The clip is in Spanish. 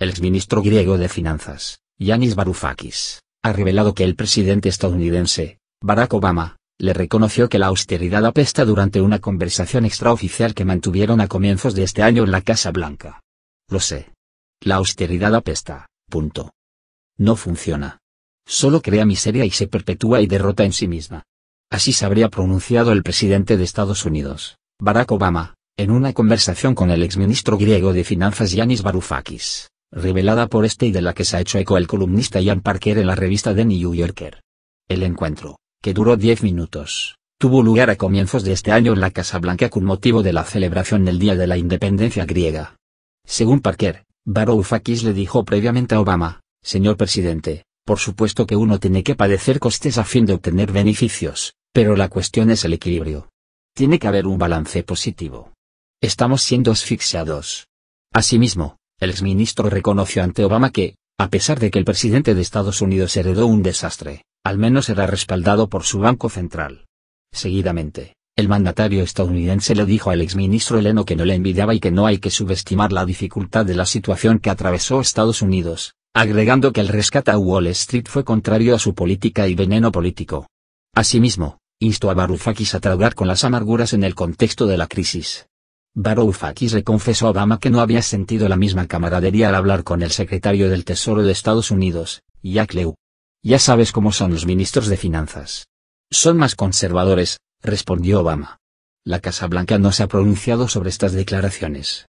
el exministro griego de Finanzas, Yanis Varoufakis, ha revelado que el presidente estadounidense, Barack Obama, le reconoció que la austeridad apesta durante una conversación extraoficial que mantuvieron a comienzos de este año en la Casa Blanca. Lo sé. La austeridad apesta, punto. No funciona. Solo crea miseria y se perpetúa y derrota en sí misma. Así se habría pronunciado el presidente de Estados Unidos, Barack Obama, en una conversación con el exministro griego de Finanzas Yanis Varoufakis, revelada por este y de la que se ha hecho eco el columnista Ian Parker en la revista The New Yorker. El encuentro, que duró 10 minutos, tuvo lugar a comienzos de este año en la Casa Blanca con motivo de la celebración del Día de la Independencia griega. Según Parker, Varoufakis le dijo previamente a Obama, señor presidente, por supuesto que uno tiene que padecer costes a fin de obtener beneficios, pero la cuestión es el equilibrio. Tiene que haber un balance positivo. Estamos siendo asfixiados. Asimismo, el exministro reconoció ante Obama que, a pesar de que el presidente de Estados Unidos heredó un desastre, al menos era respaldado por su Banco Central. Seguidamente, el mandatario estadounidense le dijo al exministro Heleno que no le envidiaba y que no hay que subestimar la dificultad de la situación que atravesó Estados Unidos, agregando que el rescate a Wall Street fue contrario a su política y veneno político. Asimismo, instó a Varoufakis a tragar con las amarguras en el contexto de la crisis. Varoufakis le confesó a Obama que no había sentido la misma camaradería al hablar con el secretario del Tesoro de Estados Unidos, Jack Lew. Ya sabes cómo son los ministros de finanzas. Son más conservadores, respondió Obama. La Casa Blanca no se ha pronunciado sobre estas declaraciones.